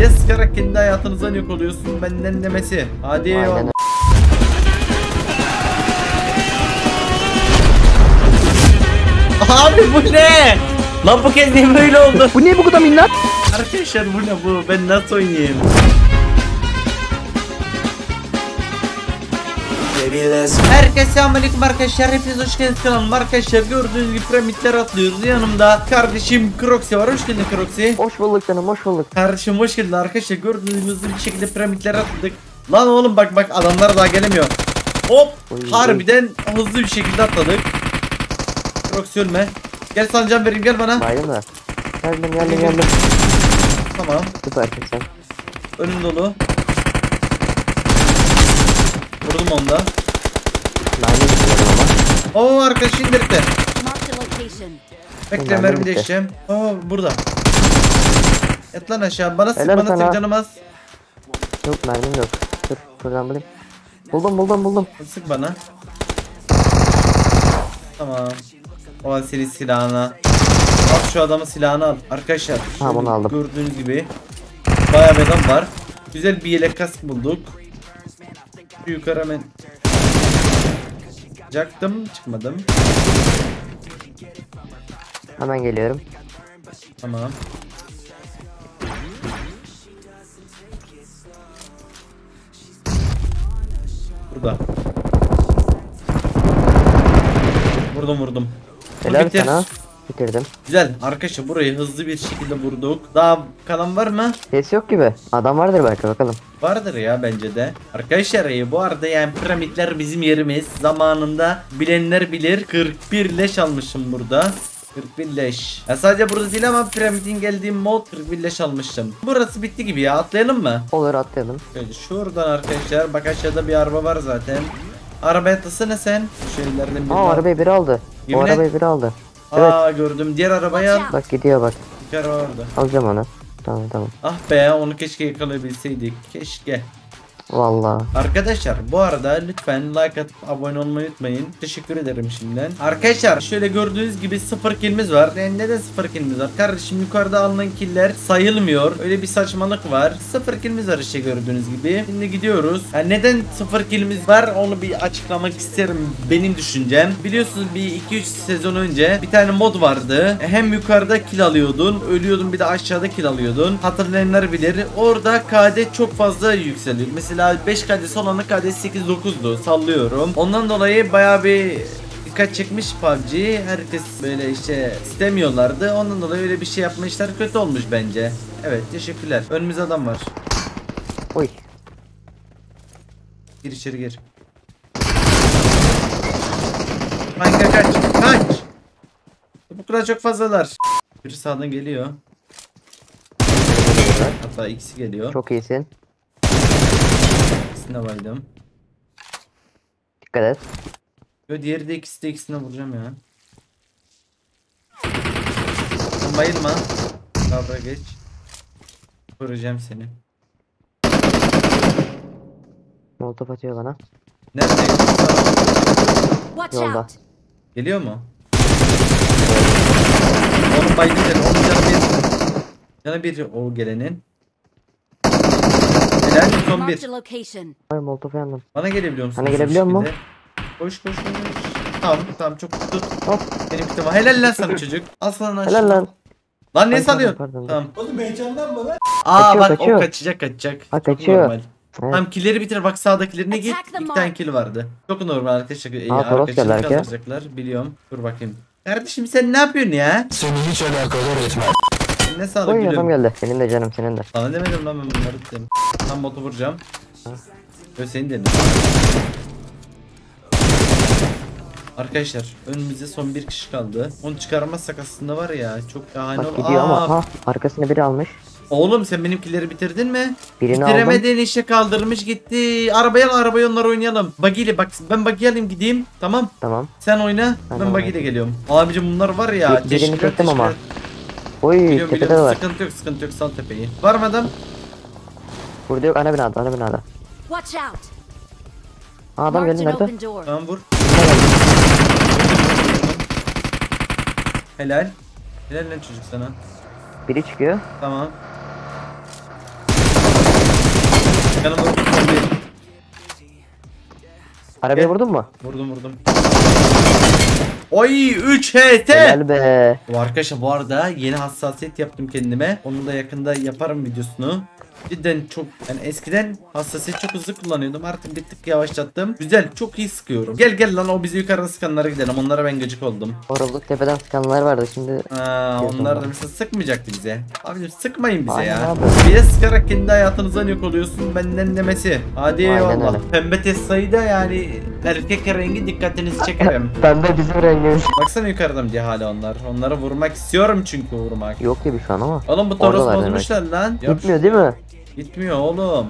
Niye sıkarak kendi hayatınızdan yok oluyorsun benden demesi. Hadi eyvallah. Abi bu ne? Lan bu kez niye böyle oldu? Bu niye bu kadar minnak? Arkadaşlar bu ne bu? Ben nasıl oynayayım? Herkese selamünaleyküm arkadaşlar. Hepiniz hoş geldiniz kanalıma arkadaşlar. Gördüğünüz gibi piramitler atlıyoruz. Yanımda kardeşim Croxy var. Hoş geldin Croxy. Hoş bulduk canım hoş bulduk. Kardeşim hoş geldin arkadaşlar. Gördüğünüz gibi hızlı bir şekilde piramitler atladık. Lan oğlum bak bak adamlar daha gelemiyor. Hop! Oy, Harbiden hızlı bir şekilde atladık. Croxy ölme. Gel sana can vereyim gel bana. Baydın mı? Geldim geldim geldim. Tamam. Süpersin sen. Önüm dolu. Vurdum onda. Nane istiyorum ama. Oo arkadaş indirdi. Bekle mermi değişeceğim. Oo burada. Yat lan aşağı. Bana sık bana sık canım az. Yok mermim yok. Dur buradan bulayım. Buldum buldum buldum. Sık bana. Tamam. O an senin silahına. Al şu adamın silahını al. Arkadaşlar. Ha, bunu aldım. Gördüğünüz gibi. Bayağı bir adam var. Güzel bir yelek kask bulduk. Yukarı hemen. Çıktım çıkmadım. Hemen geliyorum. Tamam. Burada. Vurdum vurdum. Helal bitir. sana. Bitirdim. Güzel. Arkadaşlar burayı hızlı bir şekilde vurduk. Daha kalan var mı? Ses yok gibi. Adam vardır belki bakalım. Vardır ya bence de. Arkadaşlar e, bu arada yani piramitler bizim yerimiz. Zamanında bilenler bilir. 41 leş almışım burada. 41 leş. Ya sadece burada değil ama piramidin geldiği mod 41 leş almıştım. Burası bitti gibi ya atlayalım mı? Olur atlayalım. Şöyle şuradan arkadaşlar bak aşağıda bir araba var zaten. Arabaya atlasana sen. Şu evlerden birini Aa al. arabayı biri aldı. O Yemin et. arabayı biri aldı. Aa gördüm. Diğer arabayı al. Bak gidiyor bak. Bir araba orada. Alacağım onu. Tamam tamam. Ah be onu keşke yakalayabilseydik. Keşke. Vallahi. Arkadaşlar bu arada lütfen like atıp abone olmayı unutmayın. Teşekkür ederim şimdiden. Arkadaşlar şöyle gördüğünüz gibi sıfır killimiz var. Yani neden sıfır killimiz var? Kardeşim yukarıda alınan killer sayılmıyor. Öyle bir saçmalık var. Sıfır killimiz var işte gördüğünüz gibi. Şimdi gidiyoruz. Yani neden sıfır killimiz var onu bir açıklamak isterim benim düşüncem. Biliyorsunuz bir 2-3 sezon önce bir tane mod vardı. Hem yukarıda kill alıyordun, ölüyordun bir de aşağıda kill alıyordun. Hatırlayanlar bilir. Orada KD çok fazla yükseliyor. Mesela 5 KD'si olanın KD'si 8-9'du sallıyorum. Ondan dolayı baya bir dikkat çekmiş PUBG. Herkes böyle işte istemiyorlardı. Ondan dolayı öyle bir şey yapmışlar. Kötü olmuş bence. Evet teşekkürler. Önümüzde adam var. Uy. Gir içeri gir. Kanka kaç kaç. Bu kadar çok fazlalar. Biri sağdan geliyor. Hatta ikisi geliyor. Çok iyisin. İkisine baydım. Dikkat et. Yo diğeri de ikisi de ikisine vuracağım ya. Sen bayılma. Kavra geç. Vuracağım seni. Molotof atıyor bana. Nerede? Yolda. Geliyor mu? Onun baydı dedi. Onun canı bir. Canı bir o gelenin. Helal son bir. Ay molotof yandım. Bana gelebiliyor musun? Bana gelebiliyor mu? Koş koş koş. Tamam tamam çok tut. Hop. Benim var. Helal lan sana çocuk. Al sana lan. Helal lan. Lan salıyorsun? pardon. Tamam. Oğlum heyecanlanma lan. Aa Kaçıyor, bak kaçıyor. o kaçacak kaçacak. Ha, kaçıyor. normal. Evet. Tamam killeri bitir bak sağdakilerine git. İki tane kill vardı. Çok normal arkadaşlar. Geldi arkadaşlar arkaya. kaldıracaklar. Biliyorum. Dur bakayım. Kardeşim sen ne yapıyorsun ya? Seni hiç alakadar etmez. Ne sağlık Oy adam gülüm. geldi. Senin de canım senin de. Sana demedim lan ben bunları dedim. Tam botu vuracağım. Yo seni dedim. Arkadaşlar önümüzde son bir kişi kaldı. Onu çıkarmazsak aslında var ya çok yani Bak gidiyor ama ha arkasını biri almış. Oğlum sen benimkileri bitirdin mi? Birini Bitiremediğin işe kaldırmış gitti. Arabaya al arabaya onlar oynayalım. Bagiyle bak ben bagi alayım gideyim. Tamam. Tamam. Sen oyna. Ben Tamam. bagiyle geliyorum. Abicim bunlar var ya. Bir- birini çektim ama. Oy Biliyorum tepede de biliyorum. var. Sıkıntı yok sıkıntı yok. Sal tepeyi. Var mı adam? Burada yok ana binada ana binada. Watch out. Aa, adam geldi nerede? Tamam vur. Helal. Helal lan çocuk sana. Biri çıkıyor. Tamam. Yanımda değil. Arabaya Gel. vurdun mu? Vurdum vurdum. Oy 3 HT. Helal be. Bu arkadaşlar bu arada yeni hassasiyet yaptım kendime. Onu da yakında yaparım videosunu. Cidden çok yani eskiden hassasiyet çok hızlı kullanıyordum. Artık bir tık yavaşlattım. Güzel çok iyi sıkıyorum. Gel gel lan o bizi yukarıda sıkanlara gidelim. Onlara ben gıcık oldum. Oralık tepeden sıkanlar vardı şimdi. Aa, onlar da mesela sıkmayacaktı bize. Abi sıkmayın bize Aynen ya. abi. Bir de sıkarak kendi hayatınızdan yok oluyorsun benden demesi. Hadi eyvallah. Pembe Tesla'yı da yani erkek rengi dikkatinizi çekerim. Pembe bizim rengimiz. Baksana yukarıdan diye hala onlar. Onları vurmak istiyorum çünkü vurmak. Yok gibi şu an ama. Oğlum bu Toros bozmuşlar lan. Gitmiyor değil mi? Gitmiyor oğlum.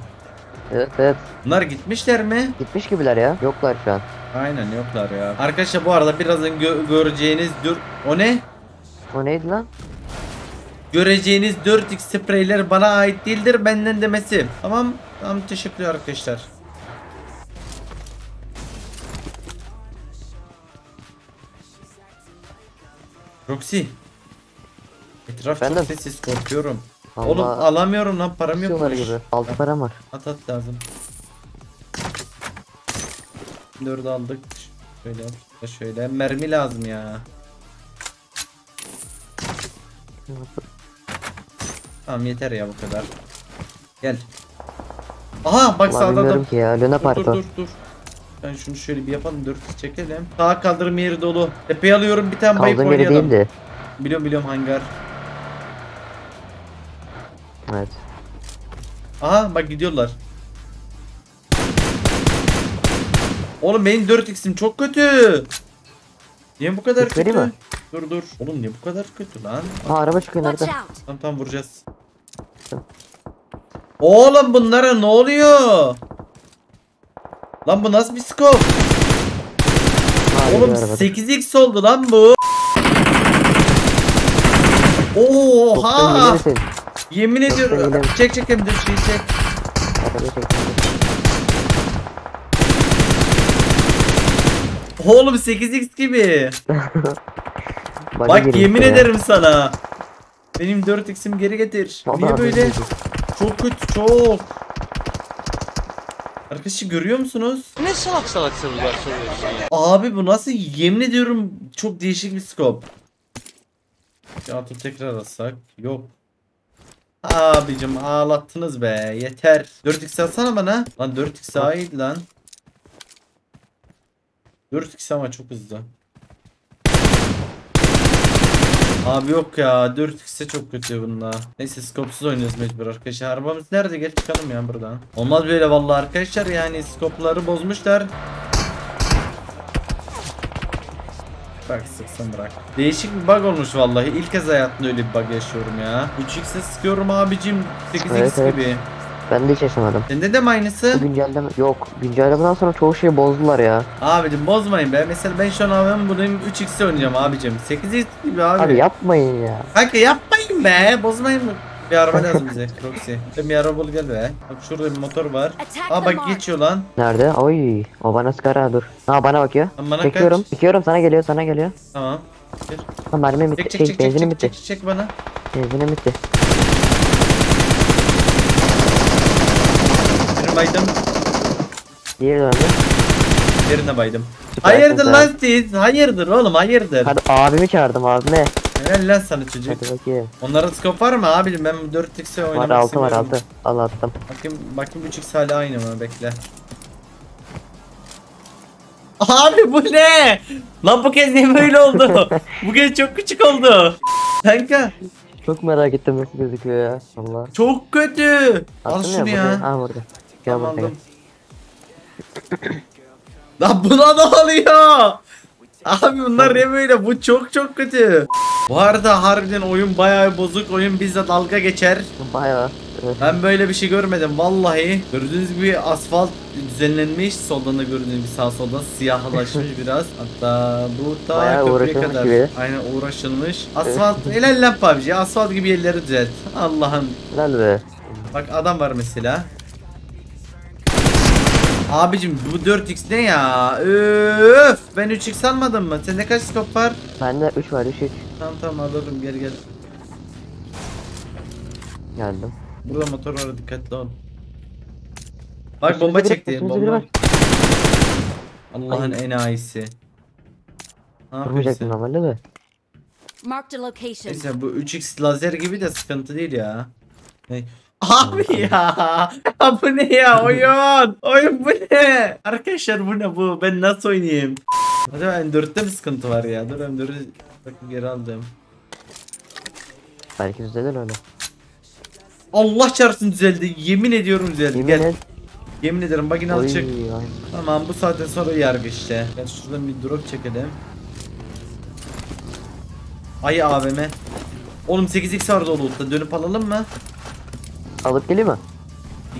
Evet evet. Bunlar gitmişler mi? Gitmiş gibiler ya. Yoklar şu an. Aynen yoklar ya. Arkadaşlar bu arada birazdan gö- göreceğiniz dur o ne? O neydi lan? Göreceğiniz 4x spreyler bana ait değildir benden demesi. Tamam. Tamam teşekkürler arkadaşlar. Roxy. Etraf Efendim? çok sessiz korkuyorum. Allah. Oğlum alamıyorum lan param yok. Kusuyorlar gibi. Altı param var. At at lazım. Dördü aldık. Şöyle yap. Şöyle mermi lazım ya. Tamam yeter ya bu kadar. Gel. Aha bak Ulan sağda adam. ki ya. Luna Dur, dur dur dur. Ben şunu şöyle bir yapalım dört çekelim. Sağ kaldırım yeri dolu. Tepeye alıyorum bir tane bayıp Kaldığım yeri oynayalım. değildi. Biliyorum biliyorum hangar. Evet. Aha bak gidiyorlar. Oğlum benim 4x'im çok kötü. Niye bu kadar vereyim kötü? mi? Dur dur. Oğlum niye bu kadar kötü lan? Aa araba çıkıyor Watch nerede? out! Tamam tamam vuracağız. Oğlum bunlara ne oluyor? Lan bu nasıl bir scope? Ha, Oğlum arabada. 8x oldu lan bu. Oha! misin? Yemin ediyorum. Çek çek hem de şeyi çek. Oğlum 8x gibi. Bak yemin ya. ederim sana. Benim 4x'im geri getir. Vallahi Niye böyle? Çok kötü çok. Arkadaşı görüyor musunuz? Ne salak salak sorular soruyorsun ya? Abi bu nasıl yemin ediyorum çok değişik bir scope. Ya atıp tekrar atsak. Yok. Abicim ağlattınız be yeter. 4x atsana bana. Lan 4x daha iyiydi lan. 4x ama çok hızlı. Abi yok ya 4x'e çok kötü bunda. Neyse skopsuz oynuyoruz mecbur arkadaşlar. Arabamız nerede? Gel çıkalım ya buradan. Olmaz böyle vallahi arkadaşlar yani skopları bozmuşlar. Bak sıksın bırak. Değişik bir bug olmuş vallahi. İlk kez hayatımda öyle bir bug yaşıyorum ya. 3x'e sıkıyorum abicim. 8x Evet, evet. Ben de hiç yaşamadım. Sende de mi aynısı? Bu güncelleme yok. Güncellemeden sonra çoğu şeyi bozdular ya. Abicim bozmayın be. Mesela ben şu an abim bunun 3x'e oynayacağım abicim. 8x gibi abi. Abi yapmayın ya. Kanka yapmayın be. Bozmayın mı? Bir araba lazım bize. Roxy. Sen bir araba bul gel be. Bak şurada bir motor var. Aa bak geçiyor lan. Nerede? Oy. O bana sıkar ha dur. Ha bana bakıyor. Lan bana Çekiyorum. kaç. Çekiyorum sana geliyor sana geliyor. Tamam. Gel. Ha mermim Çek bitti. çek Şey çek çek benzinim çek, bitti. çek çek bana. Benzinim bitti. Baydım. Diğeri döndü. Birine baydım. Süpersin Hayırdır lan siz? Hayırdır oğlum hayırdır. Hadi abimi çağırdım abime. Helal lan sana çocuk. Hadi bakayım. Onların scope var mı abicim? Ben bu 4x'e Var oynamak altı var istemiyorum. altı. Al attım. Bakayım bakayım 3x hala aynı mı? Bekle. Abi bu ne? Lan bu kez niye böyle oldu? bu kez çok küçük oldu. Kanka Çok merak ettim nasıl gözüküyor ya. Allah. çok kötü. Al Attım şunu ya. burada. Ha burada. Gel Tamam, buraya. Lan buna ne oluyor? Abi bunlar ne böyle? Bu çok çok kötü. Bu arada harbiden oyun bayağı bozuk. Oyun bizde dalga geçer. Bayağı. Evet. Ben böyle bir şey görmedim vallahi. Gördüğünüz gibi asfalt düzenlenmiş. Soldan da gördüğünüz gibi sağ soldan siyahlaşmış biraz. Hatta bu da köprüye kadar. gibi. Aynen uğraşılmış. Asfalt helal lan PUBG. Asfalt gibi yerleri düzelt. Allah'ım. Helal be. Bak adam var mesela. Abicim bu 4x ne ya? Öf! Ben 3x almadım mı? Sende kaç skop var? Bende 3 var 3 3. Tamam tamam alırım gel gel. Geldim. Burada motor var dikkatli ol. Bak bomba Üstümüzde biri- çekti. biri Bomba. var. Allah'ın enayisi. Ne yapıyorsun? normalde de. Marked a location. Neyse bu 3x lazer gibi de sıkıntı değil ya. Ne? Abi ya. ya bu ne ya oyun? Oyun bu ne? Arkadaşlar bu ne bu? Ben nasıl oynayayım? Acaba M4'te mi sıkıntı var ya? Dur M4'ü bakın geri aldım. Belki düzelir öyle. Allah çarpsın düzeldi. Yemin ediyorum düzeldi. Yemin Gel. et. Yemin ederim bakın al Oy, çık. ay. Tamam bu saatten sonra yargı işte. Gel şuradan bir drop çekelim. Ay AVM. Oğlum 8x vardı o loot'ta. Dönüp alalım mı? Alıp geleyim mi?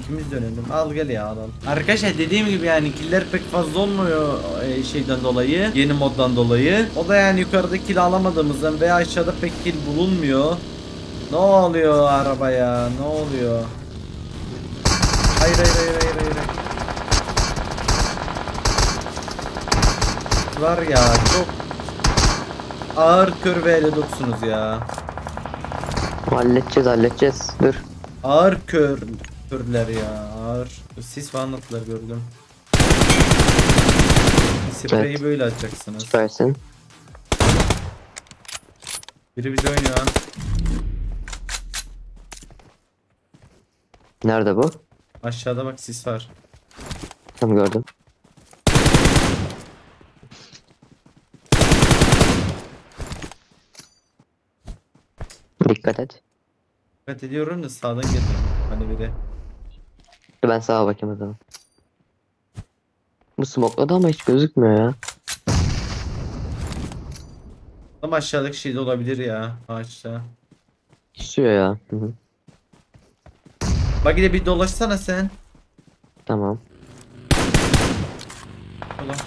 İkimiz dönelim. Al gel ya alalım. Arkadaşlar dediğim gibi yani killer pek fazla olmuyor e, şeyden dolayı. Yeni moddan dolayı. O da yani yukarıda kill alamadığımızdan veya aşağıda pek kill bulunmuyor. Ne oluyor arabaya? Ne oluyor? Hayır hayır hayır hayır hayır. Var ya çok ağır kör ve ele ya. Halledeceğiz halledeceğiz. Dur. Ağır kör körler ya ağır. Sis falan attılar gördüm. Spreyi Evet. böyle atacaksınız. Süpersin. Biri bize oynuyor ha. Nerede bu? Aşağıda bak sis var. Tam gördüm. Dikkat et. Dikkat ediyorum da sağdan geliyor. Hani biri. Ben sağa bakayım o zaman. Bu smokladı ama hiç gözükmüyor ya. Tam aşağıdaki şey de olabilir ya ağaçta. Susuyor ya. Hı hı. Bak de bir dolaşsana sen. Tamam. Dolaş.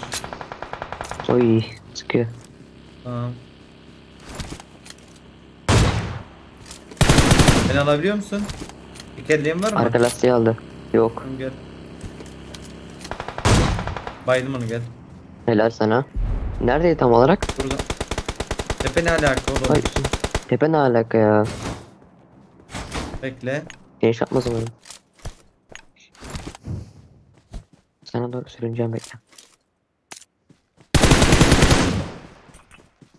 Oy çıkıyor. Tamam. Beni alabiliyor musun? Tekerleğin var mı? Arka lastiği aldı. Yok. Tamam, Gel. Baydım onu gel. Helal sana. Neredeydi tam olarak? Burada. Tepe ne alaka oğlum? Ay tepe ne alaka ya? Bekle. Geniş yapmaz umarım. Sana doğru sürüneceğim bekle.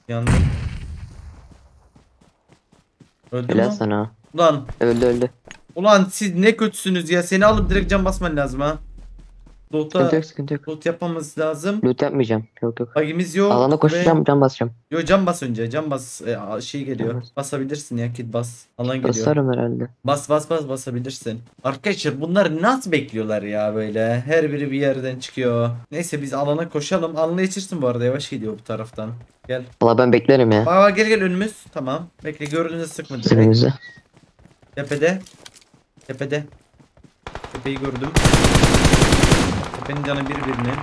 Yandım. Öldü Helal mü? sana. Ulan. Öldü öldü. Ulan siz ne kötüsünüz ya. Seni alıp direkt can basman lazım ha. Loot'a Sıkıntı yok sıkıntı yok. loot yapmamız lazım. Loot yapmayacağım. Yok yok. Bagimiz yok. Alana koşacağım can basacağım. Ve... Yo can bas önce. Can bas. E, şey geliyor. Can bas. Basabilirsin ya kit bas. Alan geliyor. Basarım herhalde. Bas bas bas basabilirsin. Arkadaşlar bunlar nasıl bekliyorlar ya böyle. Her biri bir yerden çıkıyor. Neyse biz alana koşalım. Alana geçirsin bu arada yavaş gidiyor bu taraftan. Gel. Valla ben beklerim ya. Bak bak gel gel önümüz. Tamam. Bekle gördüğünüzde sıkma direkt. Tepede. Tepede. Tepeyi gördüm. Tepenin canı bir birini.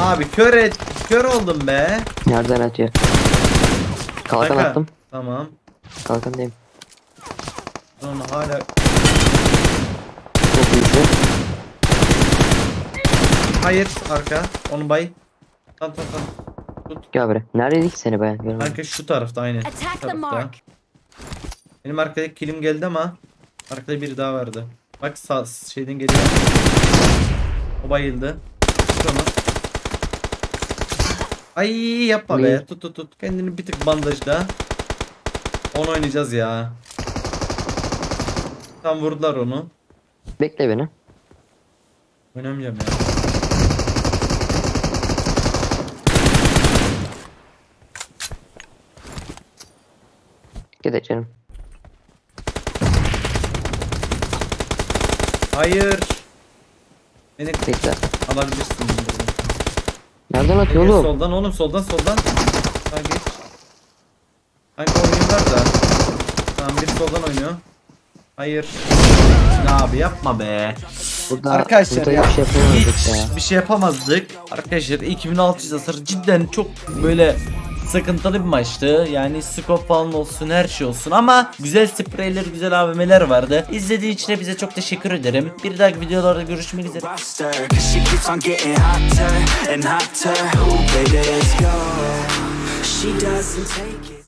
Abi kör et. Kör oldum be. Nereden atıyor? Kalkan Kanka. attım. Tamam. Kalkandayım. Onu hala Çok iyisin. Hayır arka. Onu bay. Tamam tamam tamam. Gel buraya. Neredeydi ki seni bayan? Görmedim. Arka şu tarafta aynı. Attack the tarafta. mark. Benim arkadaki kilim geldi ama arkada biri daha vardı. Bak sağ şeyden geliyor. O bayıldı. Tut onu. Ay yapma be. Ne? Tut tut tut. Kendini bir tık bandajla. Onu oynayacağız ya. Tam vurdular onu. Bekle beni. Oynamayacağım ya. Canım. Hayır. Beni Bekle. alabilirsin. Nereden atıyor Hayır, oğlum? soldan oğlum soldan soldan. Ha geç. Hangi oynuyorlar da? Tamam biri soldan oynuyor. Hayır. Ne abi yapma be. Burada, Arkadaşlar burada ya, bir şey hiç ya. bir şey yapamazdık. Arkadaşlar 2600 hasar cidden çok böyle sıkıntılı bir maçtı. Yani scope falan olsun her şey olsun ama güzel spreyler güzel AVM'ler vardı. İzlediği için hepinize çok teşekkür ederim. Bir dahaki videolarda görüşmek üzere.